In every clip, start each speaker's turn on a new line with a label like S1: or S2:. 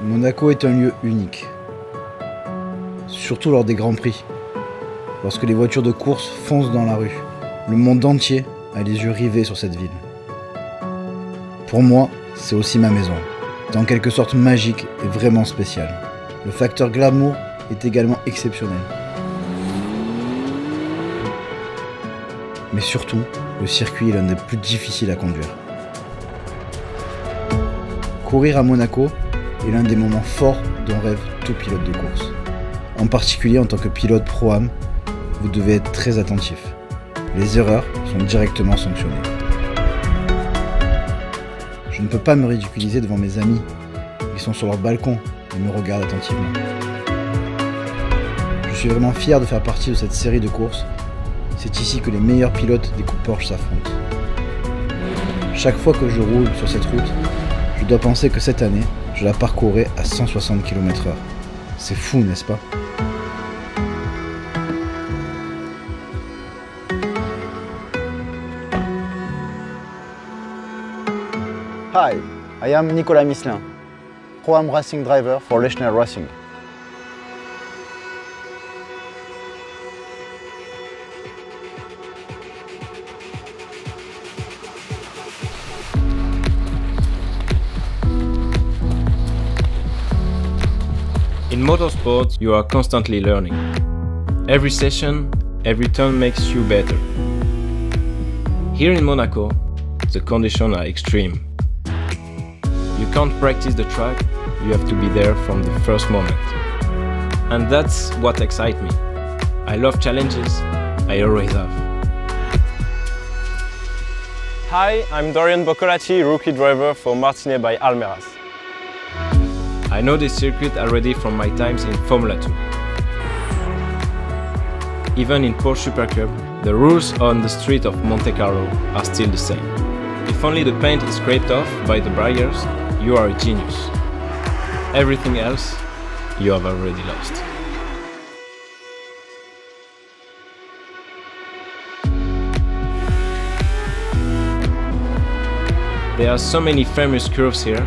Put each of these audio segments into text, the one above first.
S1: Monaco est un lieu unique. Surtout lors des Grands Prix. Lorsque les voitures de course foncent dans la rue. Le monde entier a les yeux rivés sur cette ville. Pour moi, c'est aussi ma maison. C'est en quelque sorte magique et vraiment spécial. Le facteur glamour est également exceptionnel. Mais surtout, le circuit est l'un des plus difficiles à conduire. Courir à Monaco est l'un des moments forts dont rêve tout pilote de course. En particulier en tant que pilote pro-am, vous devez être très attentif. Les erreurs sont directement sanctionnées. Je ne peux pas me ridiculiser devant mes amis. Ils sont sur leur balcon et me regardent attentivement. Je suis vraiment fier de faire partie de cette série de courses. C'est ici que les meilleurs pilotes des coupes Porsche s'affrontent. Chaque fois que je roule sur cette route, je dois penser que cette année, je la parcourrai à 160 km/h. C'est fou, n'est-ce pas?
S2: Hi, I am Nicolas Misselin, Pro-Am Racing Driver for Lechner Racing.
S3: In motorsport, you are constantly learning. Every session, every turn makes you better. Here in Monaco, the conditions are extreme. You can't practice the track, you have to be there from the first moment. And that's what excites me. I love challenges, I always have.
S4: Hi, I'm Dorian Boccolacci, rookie driver for Martinet by Almeras.
S3: I know this circuit already from my times in Formula 2. Even in Porsche Super Cup, the rules on the street of Monte Carlo are still the same. If only the paint is scraped off by the briars, you are a genius. Everything else, you have already lost. There are so many famous curves here,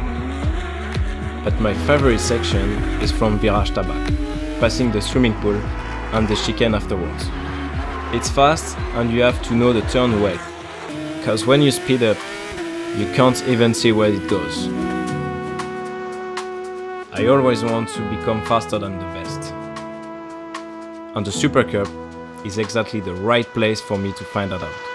S3: but my favorite section is from Virage Tabac, passing the swimming pool and the chicane afterwards. It's fast and you have to know the turn well, because when you speed up, you can't even see where it goes. I always want to become faster than the best. And the Super Cup is exactly the right place for me to find that out.